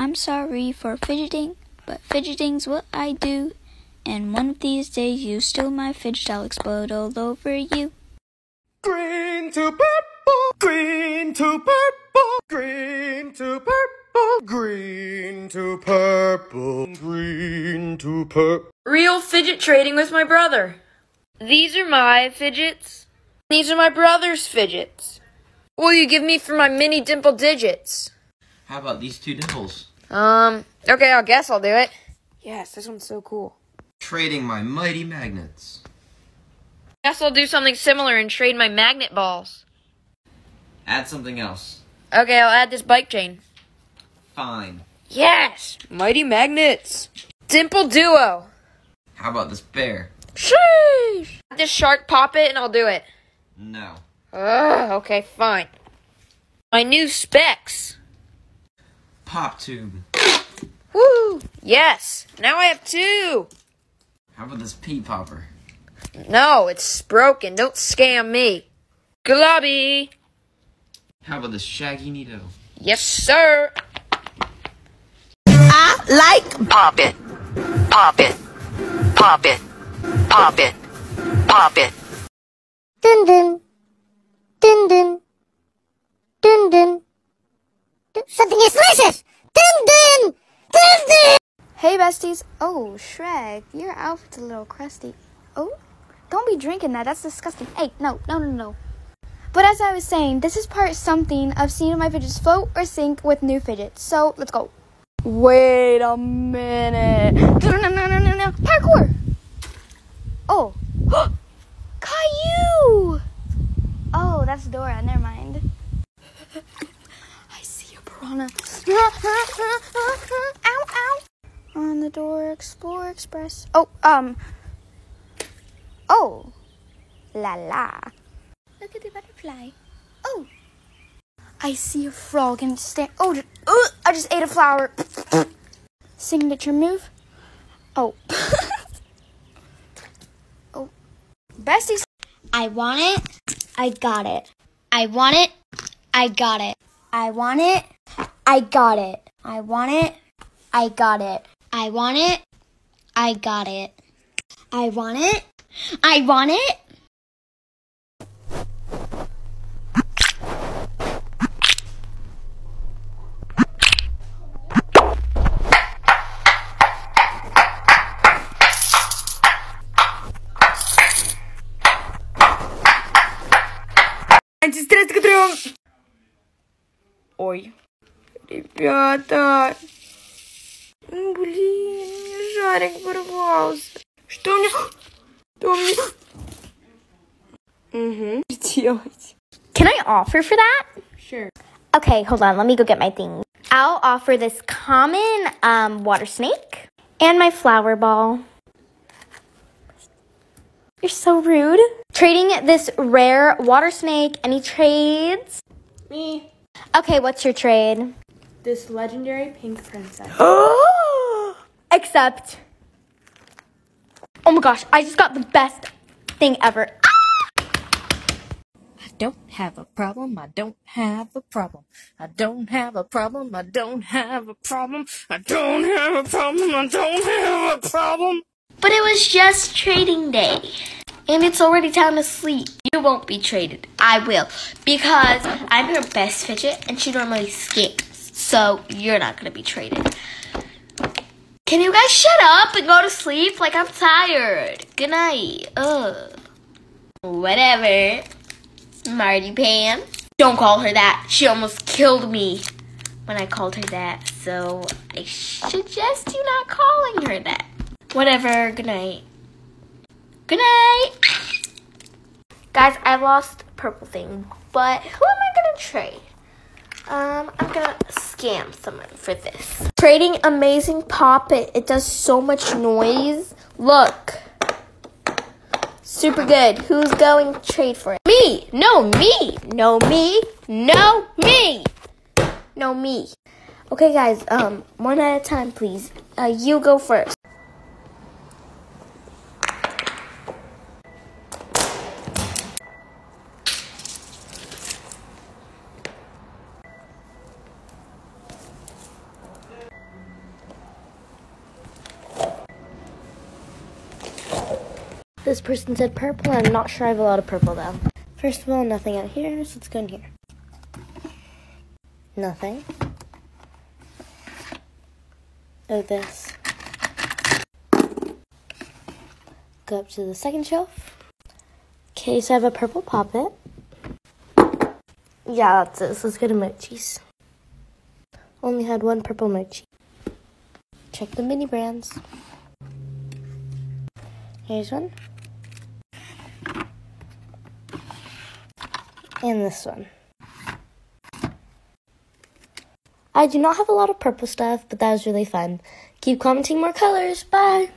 I'm sorry for fidgeting, but fidgeting's what I do. And one of these days you steal my fidget, I'll explode all over you. Green to purple, green to purple, green to purple, green to purple, green to purple. Real fidget trading with my brother. These are my fidgets. These are my brother's fidgets. Will you give me for my mini dimple digits? How about these two dimples? Um, okay, I guess I'll do it. Yes, this one's so cool. Trading my mighty magnets. Guess I'll do something similar and trade my magnet balls. Add something else. Okay, I'll add this bike chain. Fine. Yes! Mighty magnets! Dimple duo! How about this bear? Sheesh! This shark pop it and I'll do it. No. Ugh, okay, fine. My new specs. Pop tube. Woo! Yes! Now I have two! How about this pea popper? No, it's broken. Don't scam me. Globby! How about this shaggy Nee Doh? Yes, sir! I like pop it, pop it, pop it, pop it, pop it. Dun dun. Dun dun. Dun dun. Dun- Something is delicious! Dun dun! Dun dun! Hey besties. Oh, Shrek, your outfit's a little crusty. Oh, don't be drinking that. That's disgusting. Hey, no, no, no, no. But as I was saying, this is part something of seeing my fidgets float or sink with new fidgets. So let's go. Wait a minute. Parkour! Oh. Caillou! Oh, that's Dora. Never mind. See a ow, ow. On the door, Explore Express. Oh, um. Oh. La la. Look at the butterfly. Oh. I see a frog and stand. Oh, uh, I just ate a flower. Signature move. Oh. oh. Besties. I want it. I got it. I want it. I got it. I want it. I got it. I want it. I got it. I want it. I got it. I want it. I want it. Антистресс трем. Ой. Ребята. М, Блин, шарик порвался. Что мне... Что мне... Угу. Делать. Can I offer for that? Sure. Okay, hold on. Let me go get my thing. I'll offer this common um, water snake and my flower ball. You're so rude. Trading this rare water snake. Any trades? Me. Okay, what's your trade? This legendary pink princess. Except. Oh my gosh, I just got the best thing ever. I don't have a problem. I don't have a problem. I don't have a problem. I don't have a problem. I don't have a problem. I don't have a problem. But it was just trading day. And it's already time to sleep. You won't be traded. I will. Because I'm her best fidget and she normally skips. So you're not to be traded. Can you guys shut up and go to sleep? Like, I'm tired. Good night. Ugh. Whatever. Marty Pam. Don't call her that. She almost killed me when I called her that. So I suggest you not calling her that. Whatever. Good night. Good night. Guys, I lost purple thing, but who am I gonna trade? Um, I'm gonna scam someone for this. Trading amazing pop it. It does so much noise. Look. Super good. Who's going to trade for it? Me. No, me. No, me. No, me. No, me. Okay, guys. Um, one at a time, please. Uh, you go first. This person said purple. I'm not sure I have a lot of purple though. First of all, nothing out here, so let's go in here. Nothing. Oh, this. Go up to the second shelf. Okay, so I have a purple poppet. Yeah, that's it. So let's go to mochis. Only had one purple mochi. Check the mini brands. Here's one. And this one. I do not have a lot of purple stuff, but that was really fun. Keep commenting more colors. Bye!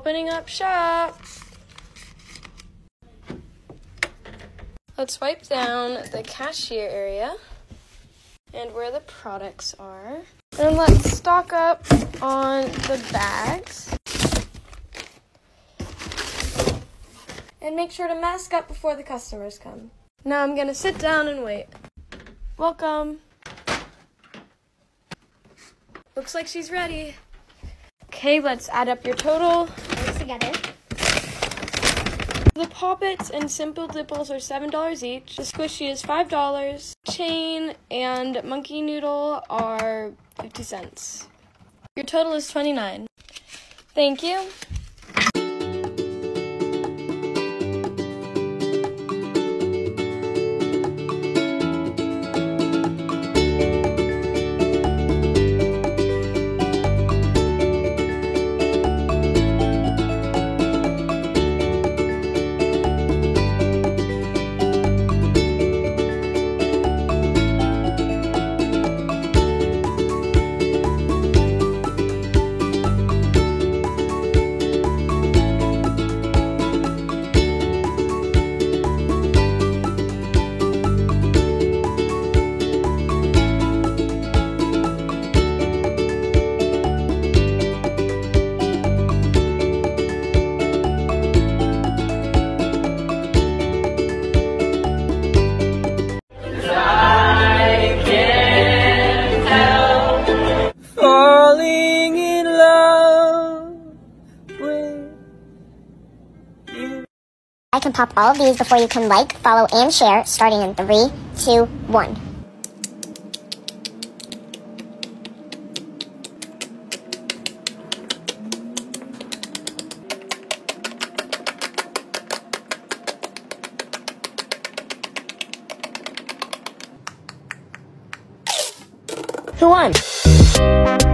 Opening up shop. Let's swipe down the cashier area and where the products are. And let's stock up on the bags. And make sure to mask up before the customers come. Now I'm gonna sit down and wait. Welcome. Looks like she's ready. Okay, let's add up your total. Together. The poppets and simple dimples are $7 each. The squishy is $5. Chain and monkey noodle are 50 cents. Your total is 29. Thank you. I can pop all of these before you can like, follow, and share, starting in three, two, one. Who won?